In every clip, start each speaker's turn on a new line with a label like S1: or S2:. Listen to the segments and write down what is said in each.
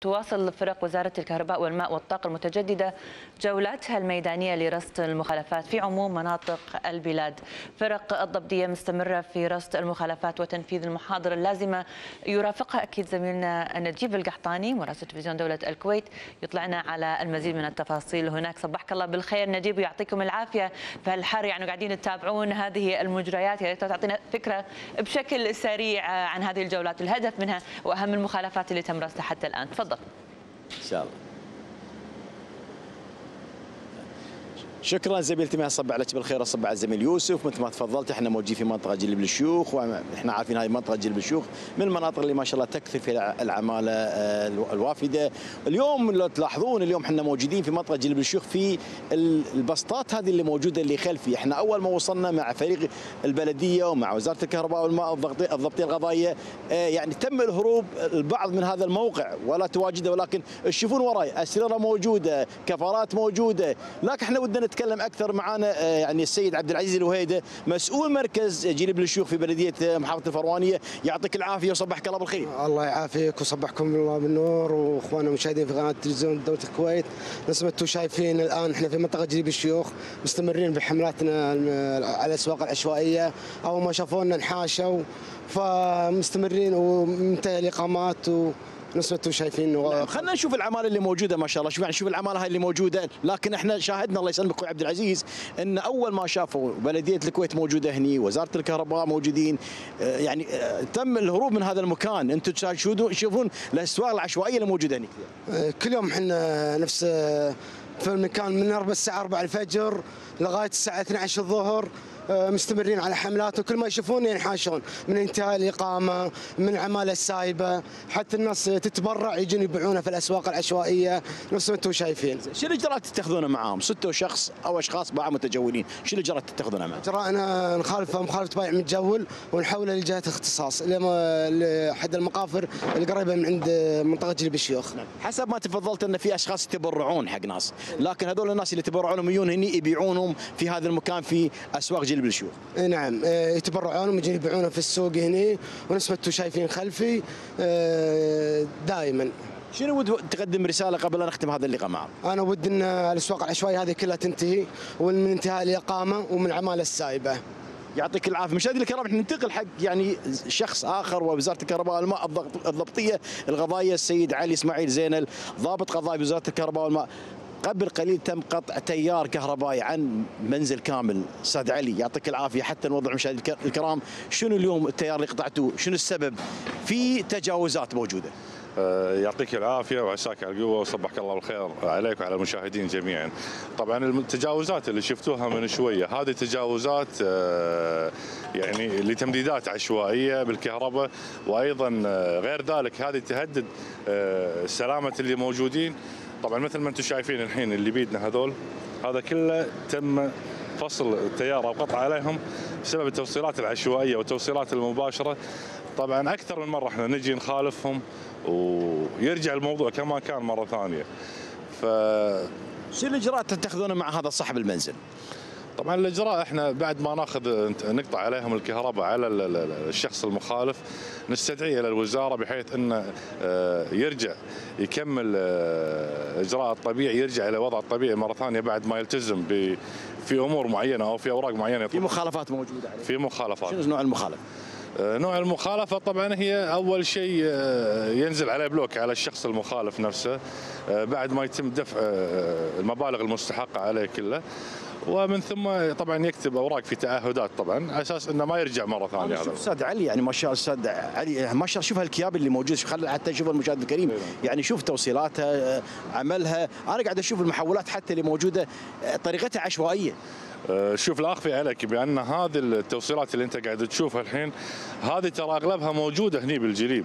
S1: تواصل فرق وزارة الكهرباء والماء والطاقة المتجددة جولاتها الميدانية لرصد المخالفات في عموم مناطق البلاد. فرق الضبطية مستمرة في رصد المخالفات وتنفيذ المحاضرة اللازمة. يرافقها أكيد زميلنا نجيب القحطاني مراسل تلفزيون دولة الكويت. يطلعنا على المزيد من التفاصيل هناك. صبحك الله بالخير نجيب ويعطيكم العافية. فالحر يعني قاعدين تتابعون هذه المجريات. يا ريت تعطينا فكرة بشكل سريع عن هذه الجولات. الهدف منها وأهم المخالفات اللي تم رصدها حتى الآن. تفضل. تفضل
S2: ان شاء الله شكرا زميلتي ما صب عليك بالخير صب على الزميل يوسف. مثل ما تفضلت إحنا موجودين في منطقة جلب الشيوخ وإحنا عارفين هذه منطقة جلب الشيوخ من المناطق اللي ما شاء الله تكثر في العمالة الوافدة. اليوم لو تلاحظون اليوم إحنا موجودين في منطقة جلب الشيوخ في البسطات هذه اللي موجودة اللي خلفي. إحنا أول ما وصلنا مع فريق البلدية ومع وزارة الكهرباء والماء الضبطيه الغذائيه يعني تم الهروب البعض من هذا الموقع. ولا تواجده ولكن تشوفون وراي اسرره موجودة كفرات موجودة. لكن إحنا ودنا نتكلم أكثر معنا يعني السيد عبد العزيز الوهيدة مسؤول مركز جيل الشيوخ في بلدية محافظة الفروانية. يعطيك العافية وصبحك الله بالخير.
S3: الله يعافيك وصبحكم الله بالنور. وإخواننا المشاهدين في قناة تلفزيون دولة الكويت مثل ما أنتم شايفين الآن إحنا في منطقة جليب الشيوخ مستمرين بحملاتنا على الأسواق العشوائية. أول ما شافونا انحاشوا فمستمرين ومنتهي الإقامات و أنتم شايفين
S2: نعم خلينا نشوف العماله اللي موجودة ما شاء الله. شوف يعني شوف العماله هاي اللي موجودة. لكن إحنا شاهدنا الله يسلمك أخوي عبد العزيز إن أول ما شافوا بلدية الكويت موجودة هني وزارة الكهرباء موجودين يعني تم الهروب من هذا المكان. أنتم تشوفون الأسواق العشوائية اللي موجودة هني.
S3: كل يوم إحنا نفس في المكان من 4 الساعة 4 الفجر لغاية الساعة 12 الظهر. مستمرين على حملات وكل ما يشوفون ينحاشون من انتهاء الإقامة من العماله السايبة حتى الناس تتبرع يجون يبيعونها في الأسواق العشوائية نفس ما أنتم شايفين.
S2: شو الاجراءات تتخذونها معاهم؟ ستة شخص أو أشخاص باع متجولين، شو الاجراءات تتخذونها معهم؟
S3: اجراءنا نخالفه مخالفه بيع متجول ونحوله لجهة اختصاص لحد المقافر القريبة من عند منطقة جلب الشيوخ.
S2: نعم. حسب ما تفضلت إن في أشخاص يتبرعون حق ناس، لكن هذول الناس اللي يتبرعون يجون هني يبيعونهم في هذا المكان في أسواق جلب الشيوخ.
S3: نعم يتبرعون ويجون يبيعونه في السوق هنا ونفس ما أنتم شايفين خلفي دائما
S2: شنو ود تقدم رسالة قبل أن نختم هذا اللقاء معك؟
S3: أنا ود إن الأسواق العشوائية هذه كلها تنتهي ومن انتهاء الاقامه ومن العمالة السائبه.
S2: يعطيك العافية مشاهدينا الكرام إحنا ننتقل حق يعني شخص آخر ووزارة الكهرباء والماء الضبطية الغذائيه السيد علي إسماعيل زينل ضابط قضائي بوزارة الكهرباء والماء قبل قليل تم قطع تيار كهربائي عن منزل كامل. أستاذ علي يعطيك العافية حتى نوضح المشاهدين الكرام. شنو اليوم التيار اللي قطعته شنو السبب؟ في تجاوزات موجودة.
S4: يعطيك العافية وعساك على القوة وصبحك الله بالخير عليك وعلى المشاهدين جميعا. طبعا التجاوزات اللي شفتوها من شوية هذه تجاوزات يعني لتمديدات عشوائية بالكهرباء وأيضا غير ذلك هذه تهدد سلامة اللي موجودين. طبعا مثل ما أنتم شايفين الحين اللي بيدنا هذول هذا كله تم فصل التيار أو قطع عليهم بسبب التوصيلات العشوائية والتوصيلات المباشرة طبعا أكثر من مرة إحنا نجي نخالفهم ويرجع الموضوع كما كان مرة ثانية ف
S2: شو الاجراءات تتخذونها مع هذا صاحب المنزل؟
S4: طبعا الإجراء إحنا بعد ما ناخذ نقطع عليهم الكهرباء على الشخص المخالف نستدعيه إلى الوزارة بحيث إنه يرجع يكمل إجراء الطبيعي يرجع إلى وضع الطبيعي مرة ثانية بعد ما يلتزم في أمور معينة أو في أوراق معينة
S2: في مخالفات موجودة عليه.
S4: في مخالفات
S2: شنو نوع المخالفة؟
S4: نوع المخالفة طبعا هي أول شيء ينزل عليه بلوك على الشخص المخالف نفسه بعد ما يتم دفع المبالغ المستحقة عليه كله ومن ثم طبعا يكتب أوراق في تعهدات طبعا على أساس إنه ما يرجع مرة ثانية
S2: هذا. أستاذ علي يعني ما شاء الله أستاذ علي ما شاء الله شوف هالكياب اللي موجود خل حتى نشوف المشاهد الكريم. يعني شوف توصيلاتها عملها. أنا قاعد أشوف المحولات حتى اللي موجودة طريقتها عشوائية.
S4: شوف لا أخفي عليك بأن هذه التوصيلات اللي أنت قاعد تشوفها الحين هذه ترى أغلبها موجودة هني بالجليب.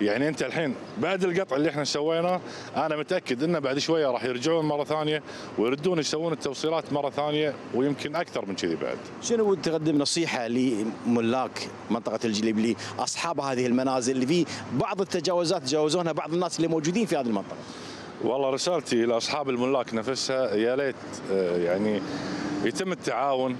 S4: يعني انت الحين بعد القطع اللي إحنا سويناه أنا متأكد إنه بعد شوية راح يرجعون مرة ثانية ويردون يسوون التوصيلات مرة ثانية ويمكن أكثر من كذي بعد.
S2: شنو تقدم نصيحة لملاك منطقة الجليب لأصحاب هذه المنازل اللي في بعض التجاوزات تجاوزونها بعض الناس اللي موجودين في هذه المنطقة؟
S4: والله رسالتي لأصحاب الملاك نفسها يا ليت يعني يتم التعاون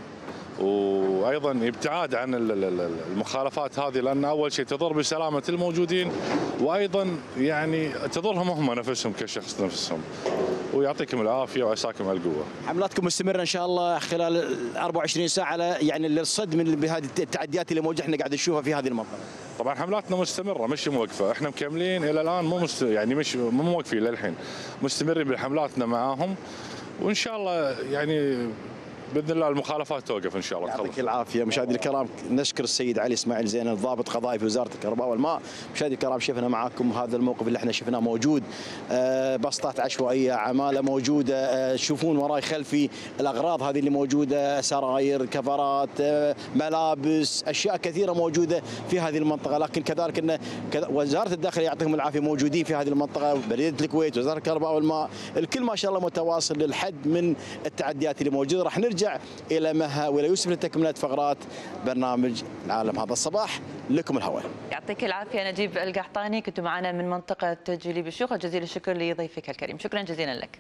S4: وأيضا ابتعاد عن ال- ال- ال- المخالفات هذه لأن أول شيء تضر بسلامة الموجودين وأيضا يعني تضرهم هم نفسهم كشخص نفسهم ويعطيكم العافية وعساكم القوة.
S2: حملاتكم مستمرة إن شاء الله خلال ال 24 ساعة على يعني للصد من بهذه التعديات اللي موجودة إحنا قاعد نشوفها في هذه المنطقة.
S4: طبعا حملاتنا مستمرة مش موقفة، إحنا مكملين إلى الآن مو مست... يعني مش مو موقفين للحين، مستمرين بحملاتنا معاهم وإن شاء الله يعني بإذن الله المخالفات توقف إن شاء الله.
S2: يعطيك. العافية. مشاهدي الكرام نشكر السيد علي إسماعيل زين الضابط قضائي في وزارة الكهرباء والماء. مشاهدي الكرام شفنا معكم هذا الموقف اللي إحنا شفناه موجود. آه، بسطات عشوائية عمالة موجودة. آه، تشوفون وراي خلفي الأغراض هذه اللي موجودة سراير كفرات آه، ملابس أشياء كثيرة موجودة في هذه المنطقة. لكن كذلك إن وزارة الداخلية يعطيهم العافية موجودين في هذه المنطقة. بلديه الكويت وزارة الكهرباء والماء الكل ما شاء الله متواصل للحد من التعديات اللي موجودة. راح نرجع إلى مها وإلى يوسف لتكملة فقرات برنامج العالم هذا الصباح. لكم الهواء.
S1: يعطيك العافية نجيب القحطاني كنت معنا من منطقة جليب الشيوخ. وجزيل الشكر لضيفك الكريم. شكرا جزيلا لك.